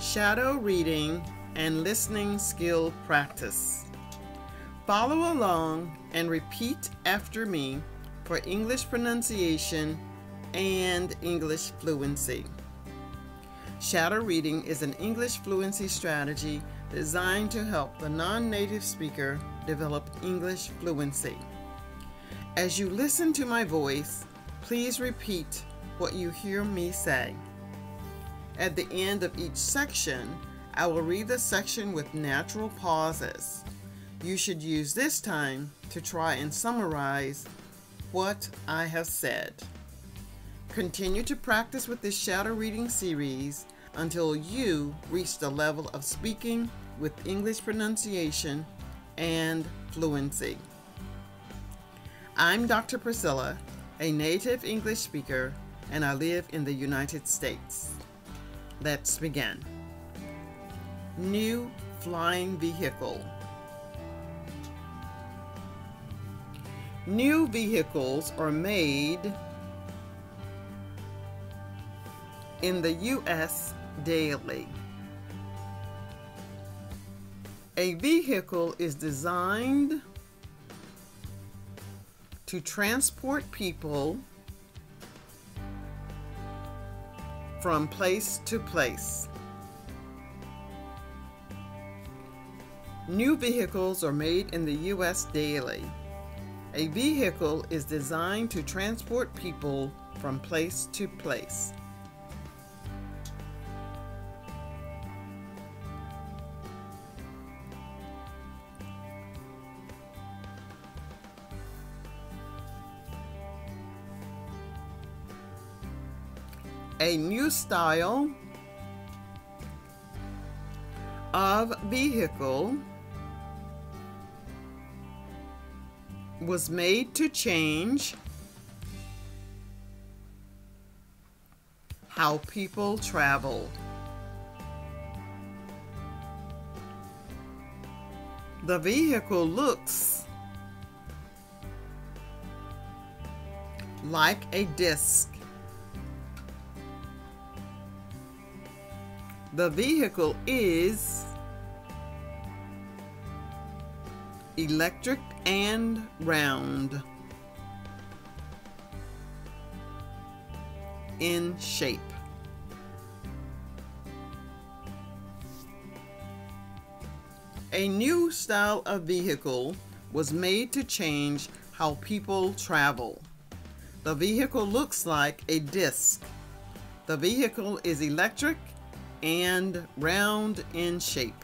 shadow reading, and listening skill practice. Follow along and repeat after me for English pronunciation and English fluency. Shadow reading is an English fluency strategy designed to help the non-native speaker develop English fluency. As you listen to my voice, please repeat what you hear me say. At the end of each section, I will read the section with natural pauses. You should use this time to try and summarize what I have said. Continue to practice with this shadow reading series until you reach the level of speaking with English pronunciation and fluency. I'm Dr. Priscilla, a native English speaker, and I live in the United States. Let's begin. New flying vehicle. New vehicles are made in the U.S. daily. A vehicle is designed to transport people from place to place. New vehicles are made in the U.S. daily. A vehicle is designed to transport people from place to place. A new style of vehicle was made to change how people travel. The vehicle looks like a disc. The vehicle is electric and round in shape. A new style of vehicle was made to change how people travel. The vehicle looks like a disc. The vehicle is electric and round in shape.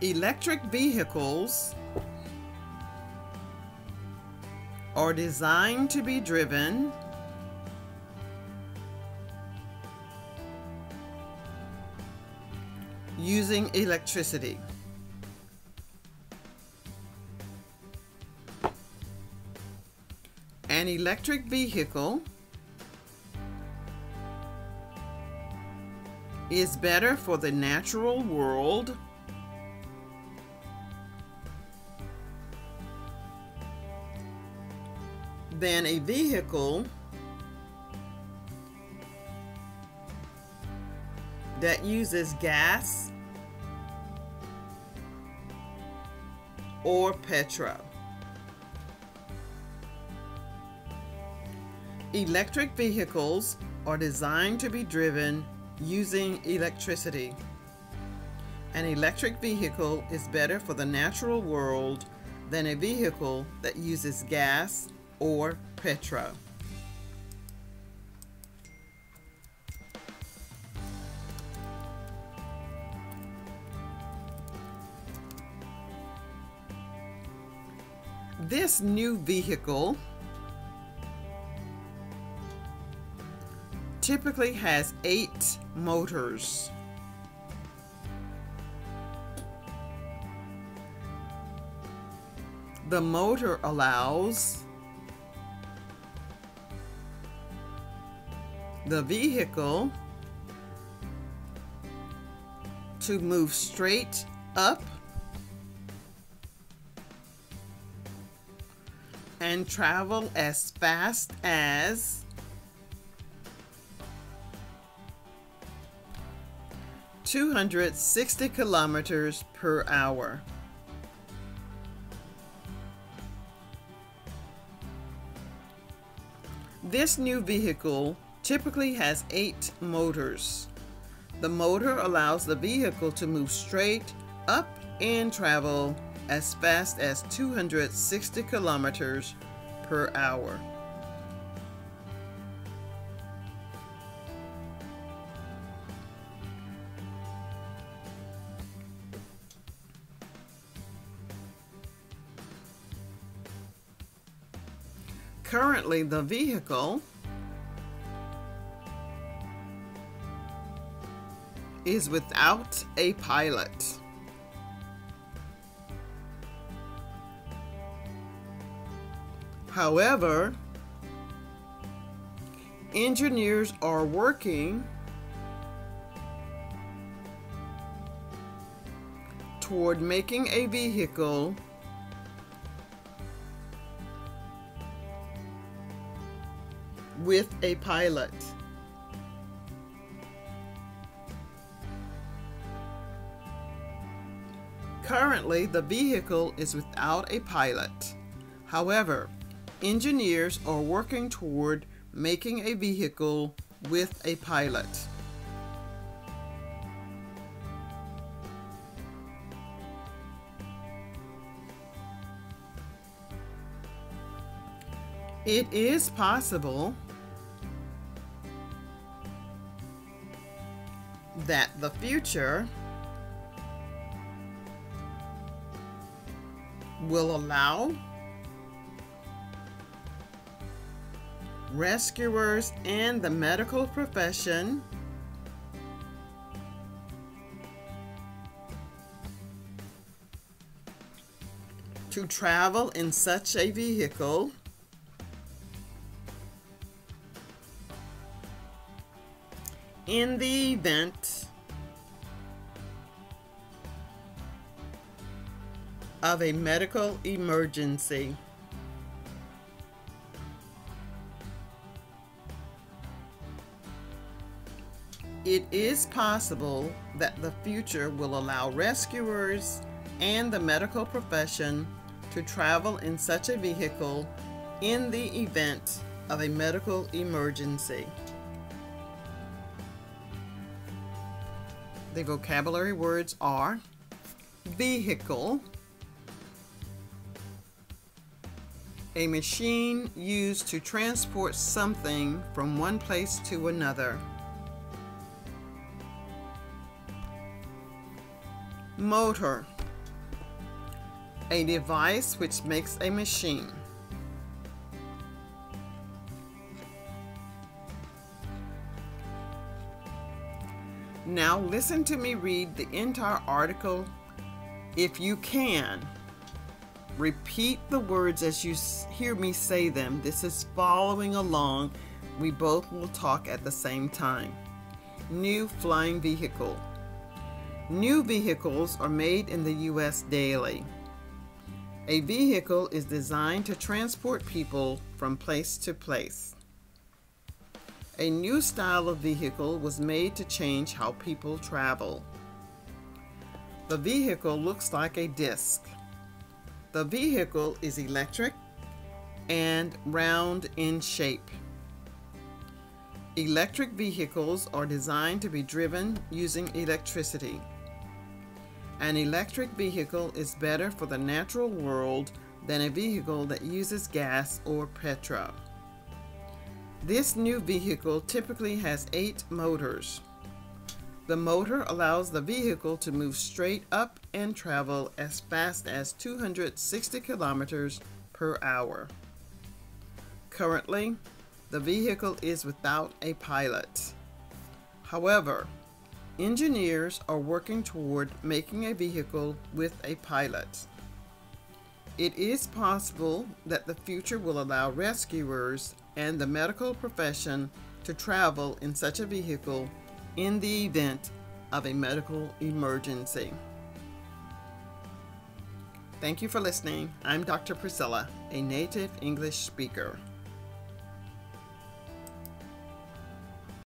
Electric vehicles are designed to be driven using electricity. An electric vehicle is better for the natural world than a vehicle that uses gas or petrol. Electric vehicles are designed to be driven using electricity. An electric vehicle is better for the natural world than a vehicle that uses gas or petrol. This new vehicle typically has eight motors. The motor allows the vehicle to move straight up and travel as fast as two hundred sixty kilometers per hour. This new vehicle typically has eight motors. The motor allows the vehicle to move straight up and travel as fast as 260 kilometers per hour. Currently, the vehicle is without a pilot. However, engineers are working toward making a vehicle with a pilot. Currently, the vehicle is without a pilot. However, engineers are working toward making a vehicle with a pilot. It is possible that the future will allow rescuers and the medical profession to travel in such a vehicle in the event of a medical emergency. It is possible that the future will allow rescuers and the medical profession to travel in such a vehicle in the event of a medical emergency. The vocabulary words are vehicle, a machine used to transport something from one place to another. Motor, a device which makes a machine. Now listen to me read the entire article if you can. Repeat the words as you hear me say them. This is following along. We both will talk at the same time. New flying vehicle. New vehicles are made in the U.S. daily. A vehicle is designed to transport people from place to place. A new style of vehicle was made to change how people travel. The vehicle looks like a disc. The vehicle is electric and round in shape. Electric vehicles are designed to be driven using electricity. An electric vehicle is better for the natural world than a vehicle that uses gas or petrol. This new vehicle typically has eight motors. The motor allows the vehicle to move straight up and travel as fast as 260 kilometers per hour. Currently, the vehicle is without a pilot. However, engineers are working toward making a vehicle with a pilot. It is possible that the future will allow rescuers and the medical profession to travel in such a vehicle in the event of a medical emergency. Thank you for listening. I'm Dr. Priscilla, a native English speaker.